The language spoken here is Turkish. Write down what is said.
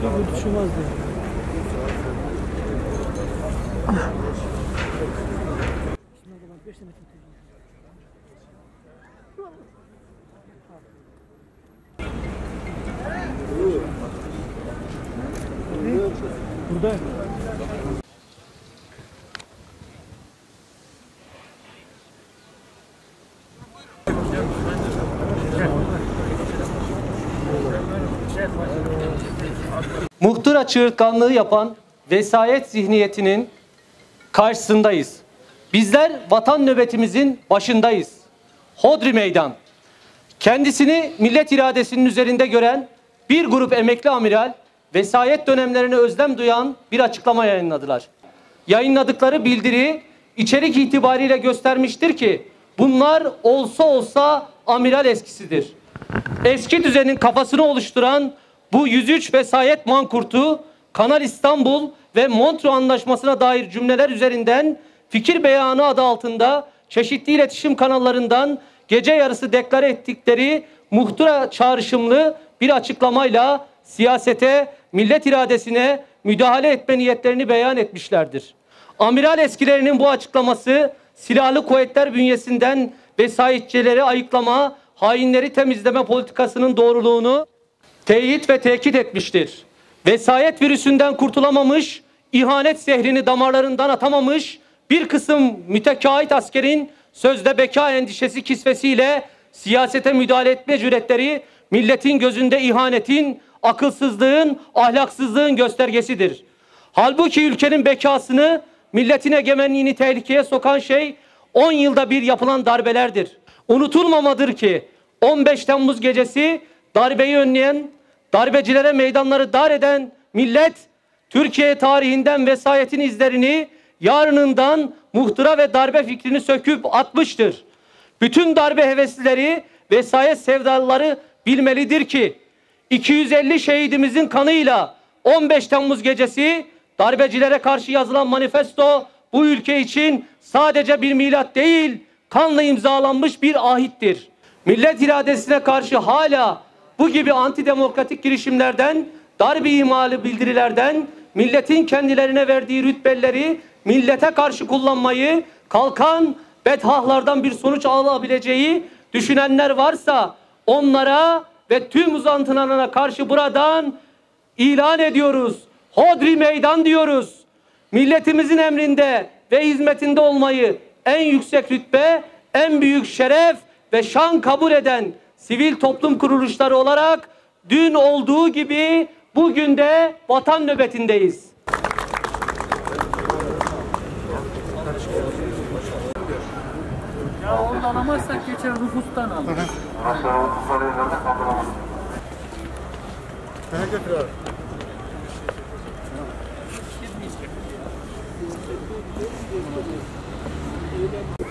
Tabii düşmez diye. Burada muhtıra çığırtkanlığı yapan vesayet zihniyetinin karşısındayız. Bizler vatan nöbetimizin başındayız. Hodri meydan. Kendisini millet iradesinin üzerinde gören bir grup emekli amiral vesayet dönemlerine özlem duyan bir açıklama yayınladılar. Yayınladıkları bildiri içerik itibariyle göstermiştir ki bunlar olsa olsa amiral eskisidir. Eski düzenin kafasını oluşturan bu 103 vesayet mankurtu Kanal İstanbul ve Montreux Anlaşması'na dair cümleler üzerinden fikir beyanı adı altında çeşitli iletişim kanallarından gece yarısı deklare ettikleri muhtıra çağrışımlı bir açıklamayla siyasete, millet iradesine müdahale etme niyetlerini beyan etmişlerdir. Amiral eskilerinin bu açıklaması silahlı kuvvetler bünyesinden vesayetçileri ayıklama, hainleri temizleme politikasının doğruluğunu teyit ve tekit etmiştir. Vesayet virüsünden kurtulamamış, ihanet zehrini damarlarından atamamış bir kısım mütekait askerin sözde beka endişesi kisvesiyle siyasete müdahale etme cüretleri milletin gözünde ihanetin, akılsızlığın, ahlaksızlığın göstergesidir. Halbuki ülkenin bekasını, milletin egemenliğini tehlikeye sokan şey 10 yılda bir yapılan darbelerdir. Unutulmamadır ki 15 Temmuz gecesi darbeyi önleyen, darbecilere meydanları dar eden millet Türkiye tarihinden vesayetin izlerini yarınından muhtıra ve darbe fikrini söküp atmıştır. Bütün darbe heveslileri, vesayet sevdalıları bilmelidir ki 250 şehidimizin kanıyla 15 Temmuz gecesi darbecilere karşı yazılan manifesto bu ülke için sadece bir milat değil, kanla imzalanmış bir ahittir. Millet iradesine karşı hala bu gibi antidemokratik girişimlerden, darbe ihmali bildirilerden, milletin kendilerine verdiği rütbeleri millete karşı kullanmayı, kalkan bethahlardan bir sonuç alabileceği düşünenler varsa onlara ve tüm uzantılarına karşı buradan ilan ediyoruz. Hodri meydan diyoruz. Milletimizin emrinde ve hizmetinde olmayı en yüksek rütbe, en büyük şeref ve şan kabul eden sivil toplum kuruluşları olarak dün olduğu gibi bugün de vatan nöbetindeyiz. Ya oradan alamazsak geçen nüfustan alırız. Sana götür abi. Thank you.